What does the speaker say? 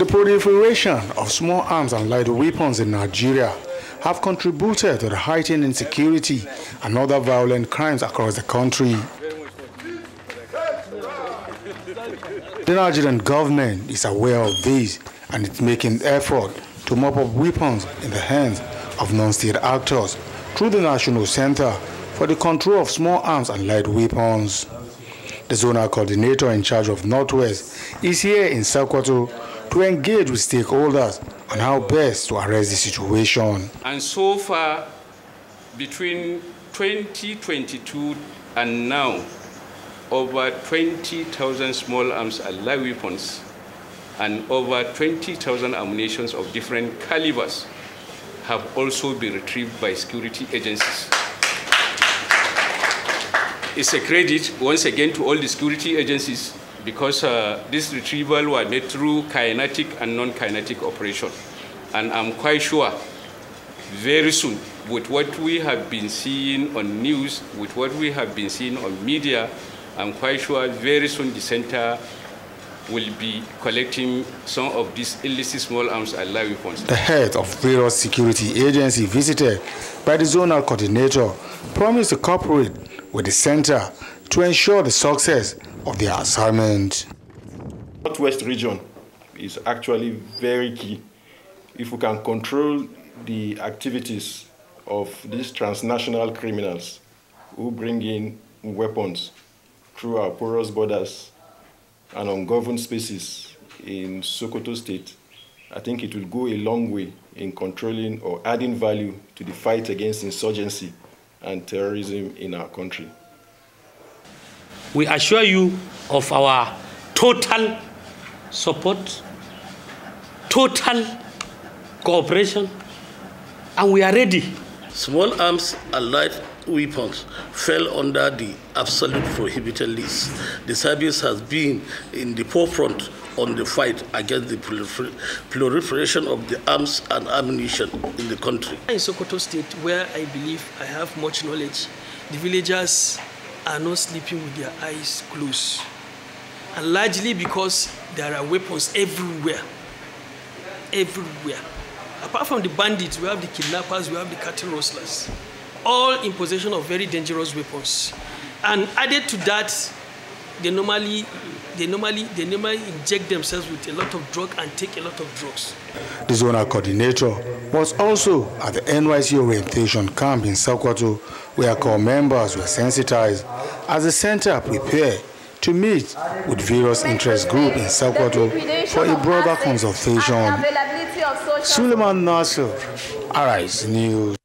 The proliferation of small arms and light weapons in Nigeria have contributed to the heightened insecurity and other violent crimes across the country. The Nigerian government is aware of this and is making effort to mop up weapons in the hands of non-state actors through the National Center for the Control of Small Arms and Light Weapons. The zonal coordinator in charge of Northwest is here in Sokoto to engage with stakeholders on how best to address the situation. And so far, between 2022 and now, over 20,000 small arms and light weapons and over 20,000 ammunitions of different calibers have also been retrieved by security agencies. It's a credit once again to all the security agencies because uh, this retrieval was made through kinetic and non-kinetic operation. And I'm quite sure very soon with what we have been seeing on news, with what we have been seeing on media, I'm quite sure very soon the center will be collecting some of these illicit small arms and live weapons. The head of various security agency visited by the zonal coordinator promised to cooperate with the center to ensure the success of their assignment. Northwest region is actually very key. If we can control the activities of these transnational criminals who bring in weapons through our porous borders and ungoverned spaces in Sokoto State, I think it will go a long way in controlling or adding value to the fight against insurgency and terrorism in our country. We assure you of our total support, total cooperation, and we are ready. Small arms and light weapons fell under the absolute prohibited list. The service has been in the forefront on the fight against the proliferation of the arms and ammunition in the country. In Sokoto State, where I believe I have much knowledge, the villagers are not sleeping with their eyes closed. And largely because there are weapons everywhere. Everywhere. Apart from the bandits, we have the kidnappers, we have the cattle rustlers. All in possession of very dangerous weapons. And added to that, they normally they normally they normally inject themselves with a lot of drug and take a lot of drugs. The zonal coordinator was also at the NYSC orientation camp in Sokoto, where corps members were sensitized as the center prepared to meet with various interest groups in Sokoto for a broader consultation. Suleiman Nasser, Arise News.